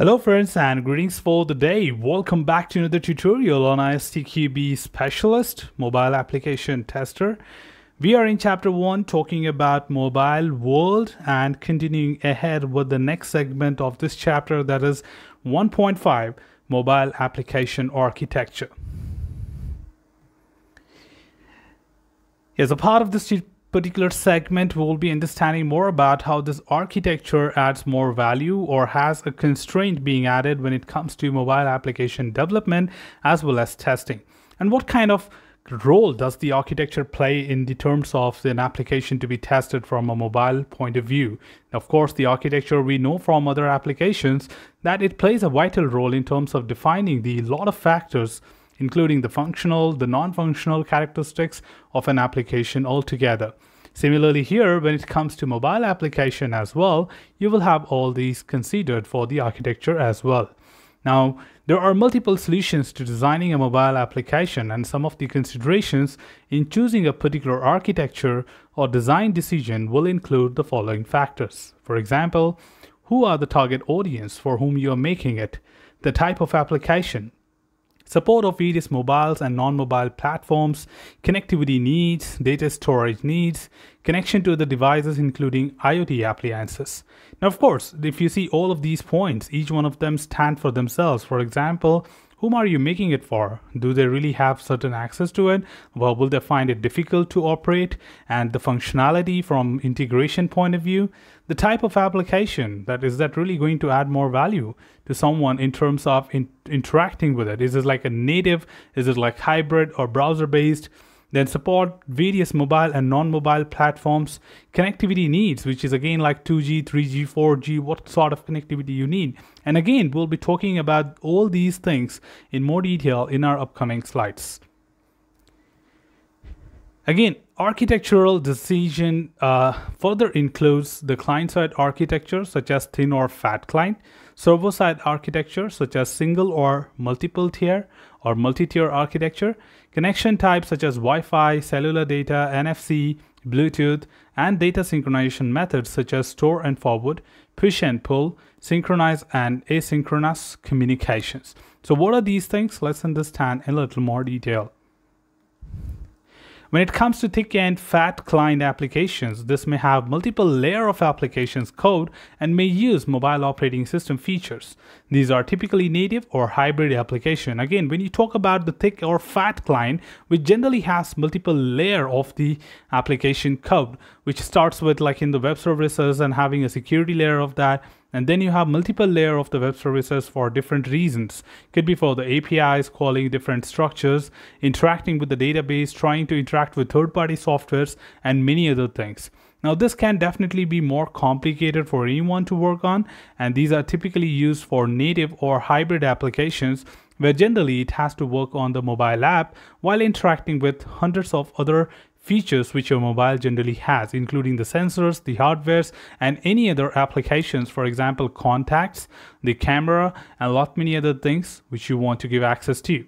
Hello friends and greetings for the day. Welcome back to another tutorial on ISTQB Specialist Mobile Application Tester. We are in chapter 1 talking about mobile world and continuing ahead with the next segment of this chapter that is 1.5 mobile application architecture. As a part of this particular segment, we'll be understanding more about how this architecture adds more value or has a constraint being added when it comes to mobile application development as well as testing. And what kind of role does the architecture play in the terms of an application to be tested from a mobile point of view? Of course, the architecture we know from other applications that it plays a vital role in terms of defining the lot of factors including the functional, the non-functional characteristics of an application altogether. Similarly here, when it comes to mobile application as well, you will have all these considered for the architecture as well. Now, there are multiple solutions to designing a mobile application and some of the considerations in choosing a particular architecture or design decision will include the following factors. For example, who are the target audience for whom you are making it, the type of application, support of various mobiles and non-mobile platforms, connectivity needs, data storage needs, connection to the devices including IoT appliances. Now of course, if you see all of these points, each one of them stand for themselves. For example, whom are you making it for? Do they really have certain access to it? Well, will they find it difficult to operate? And the functionality from integration point of view, the type of application that is that really going to add more value to someone in terms of in interacting with it? Is it like a native? Is it like hybrid or browser based? then support various mobile and non-mobile platforms connectivity needs which is again like 2g 3g 4g what sort of connectivity you need and again we'll be talking about all these things in more detail in our upcoming slides Again, architectural decision uh, further includes the client-side architecture such as thin or fat client, server-side architecture such as single or multiple tier or multi-tier architecture, connection types such as Wi-Fi, cellular data, NFC, Bluetooth, and data synchronization methods such as store and forward, push and pull, synchronous and asynchronous communications. So what are these things? Let's understand in a little more detail. When it comes to thick and fat client applications, this may have multiple layer of applications code and may use mobile operating system features. These are typically native or hybrid application. Again, when you talk about the thick or fat client, which generally has multiple layer of the application code, which starts with like in the web services and having a security layer of that, and then you have multiple layer of the web services for different reasons. Could be for the apis calling different structures interacting with the database trying to interact with third-party softwares and many other things. Now this can definitely be more complicated for anyone to work on and these are typically used for native or hybrid applications where generally it has to work on the mobile app while interacting with hundreds of other features which your mobile generally has, including the sensors, the hardwares, and any other applications, for example, contacts, the camera, and a lot many other things which you want to give access to.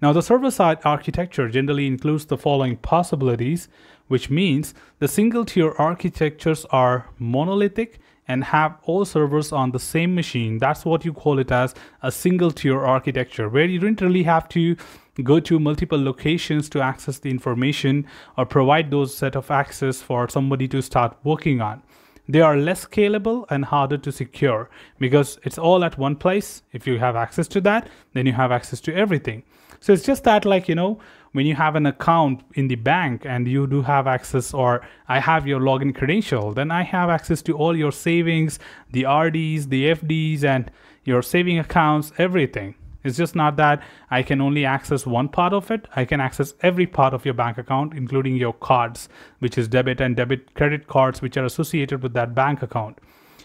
Now, the server-side architecture generally includes the following possibilities, which means the single-tier architectures are monolithic and have all servers on the same machine. That's what you call it as a single tier architecture, where you don't really have to go to multiple locations to access the information or provide those set of access for somebody to start working on. They are less scalable and harder to secure because it's all at one place. If you have access to that, then you have access to everything. So it's just that like, you know, when you have an account in the bank and you do have access or I have your login credential, then I have access to all your savings, the RDs, the FDs and your saving accounts, everything. It's just not that I can only access one part of it. I can access every part of your bank account, including your cards, which is debit and debit credit cards, which are associated with that bank account.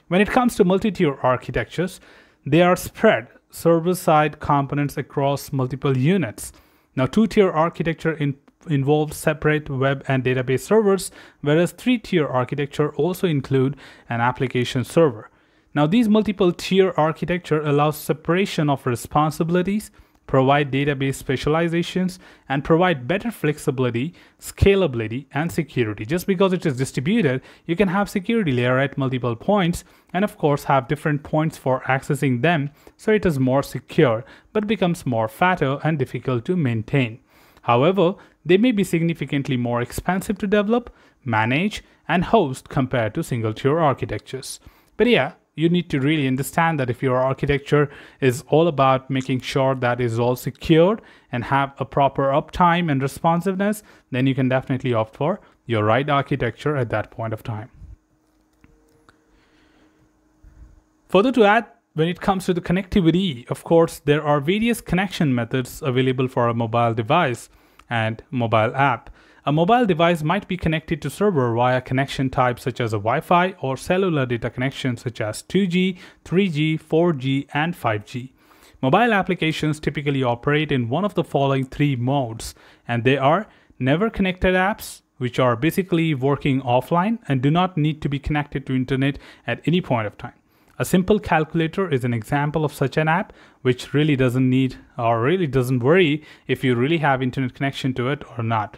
When it comes to multi-tier architectures, they are spread server-side components across multiple units. Now, two-tier architecture in, involves separate web and database servers, whereas three-tier architecture also include an application server. Now, these multiple tier architecture allows separation of responsibilities, provide database specializations, and provide better flexibility, scalability, and security. Just because it is distributed, you can have security layer at multiple points and of course have different points for accessing them so it is more secure but becomes more fatter and difficult to maintain. However, they may be significantly more expensive to develop, manage, and host compared to single tier architectures. But yeah, you need to really understand that if your architecture is all about making sure that is all secured and have a proper uptime and responsiveness, then you can definitely opt for your right architecture at that point of time. Further to add, when it comes to the connectivity, of course, there are various connection methods available for a mobile device and mobile app. A mobile device might be connected to server via connection types such as a Wi-Fi or cellular data connection such as 2G, 3G, 4G, and 5G. Mobile applications typically operate in one of the following three modes, and they are never connected apps, which are basically working offline and do not need to be connected to internet at any point of time. A simple calculator is an example of such an app which really doesn't need or really doesn't worry if you really have internet connection to it or not.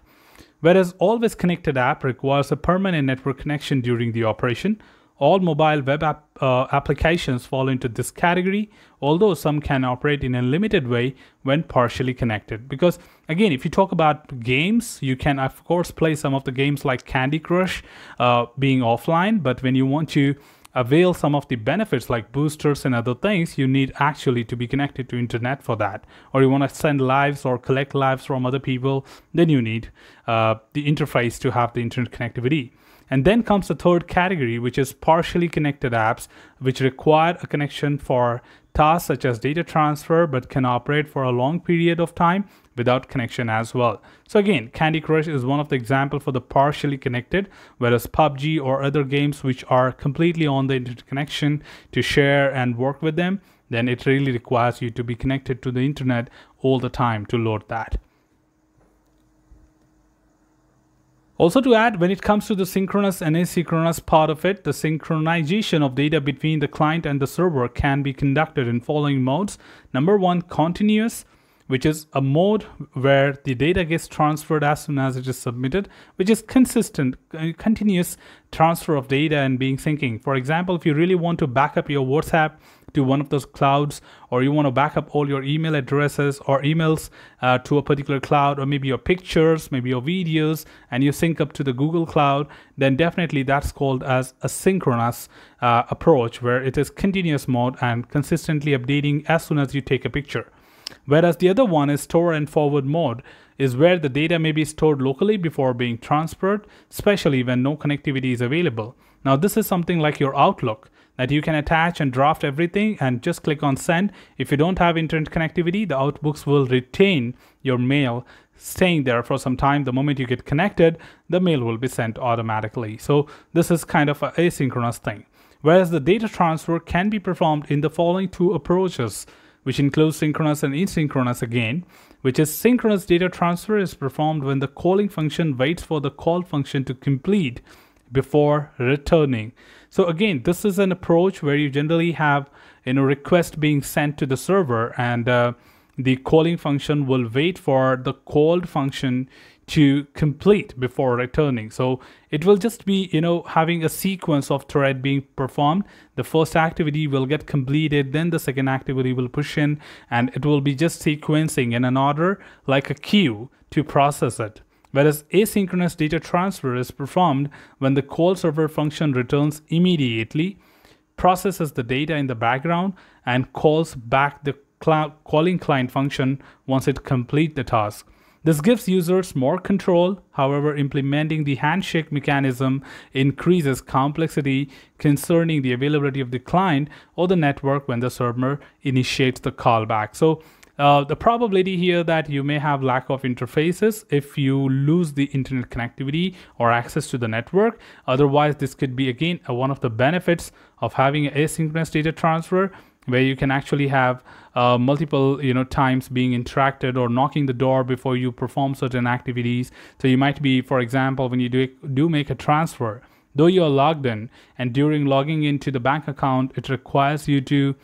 Whereas always connected app requires a permanent network connection during the operation. All mobile web app, uh, applications fall into this category, although some can operate in a limited way when partially connected. Because again, if you talk about games, you can of course play some of the games like Candy Crush uh, being offline, but when you want to avail some of the benefits like boosters and other things, you need actually to be connected to internet for that. Or you want to send lives or collect lives from other people, then you need uh, the interface to have the internet connectivity. And then comes the third category, which is partially connected apps, which require a connection for tasks such as data transfer, but can operate for a long period of time without connection as well. So again, Candy Crush is one of the example for the partially connected, whereas PUBG or other games which are completely on the internet connection to share and work with them, then it really requires you to be connected to the internet all the time to load that. Also to add, when it comes to the synchronous and asynchronous part of it, the synchronization of data between the client and the server can be conducted in following modes. Number one, continuous which is a mode where the data gets transferred as soon as it is submitted, which is consistent, uh, continuous transfer of data and being syncing. For example, if you really want to back up your WhatsApp to one of those clouds, or you want to back up all your email addresses or emails uh, to a particular cloud, or maybe your pictures, maybe your videos, and you sync up to the Google Cloud, then definitely that's called as a synchronous uh, approach, where it is continuous mode and consistently updating as soon as you take a picture. Whereas the other one is store and forward mode is where the data may be stored locally before being transferred, especially when no connectivity is available. Now this is something like your Outlook that you can attach and draft everything and just click on send. If you don't have internet connectivity, the Outbox will retain your mail staying there for some time. The moment you get connected, the mail will be sent automatically. So this is kind of a asynchronous thing. Whereas the data transfer can be performed in the following two approaches which includes synchronous and asynchronous again, which is synchronous data transfer is performed when the calling function waits for the call function to complete before returning. So again, this is an approach where you generally have you know request being sent to the server and uh, the calling function will wait for the called function to complete before returning. So it will just be, you know, having a sequence of thread being performed. The first activity will get completed, then the second activity will push in, and it will be just sequencing in an order like a queue to process it. Whereas asynchronous data transfer is performed when the call server function returns immediately, processes the data in the background, and calls back the calling client function once it completes the task. This gives users more control, however, implementing the handshake mechanism increases complexity concerning the availability of the client or the network when the server initiates the callback. So uh, the probability here that you may have lack of interfaces if you lose the internet connectivity or access to the network. Otherwise, this could be again one of the benefits of having asynchronous data transfer where you can actually have uh, multiple you know times being interacted or knocking the door before you perform certain activities. So you might be for example when you do, do make a transfer though you're logged in and during logging into the bank account it requires you to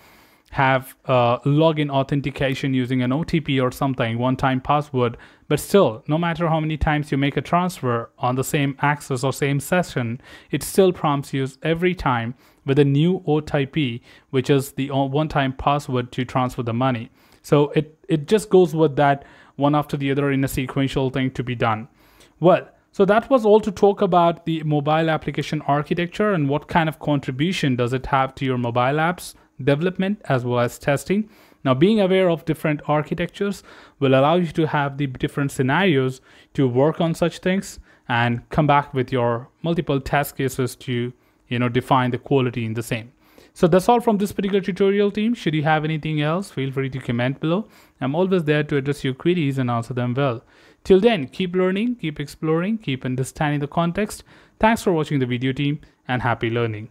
have uh, login authentication using an OTP or something, one time password. But still, no matter how many times you make a transfer on the same access or same session, it still prompts you every time with a new OTP, which is the one time password to transfer the money. So it, it just goes with that one after the other in a sequential thing to be done. Well, so that was all to talk about the mobile application architecture and what kind of contribution does it have to your mobile apps development as well as testing. Now, being aware of different architectures will allow you to have the different scenarios to work on such things and come back with your multiple test cases to you know define the quality in the same. So that's all from this particular tutorial team. Should you have anything else, feel free to comment below. I'm always there to address your queries and answer them well. Till then, keep learning, keep exploring, keep understanding the context. Thanks for watching the video team and happy learning.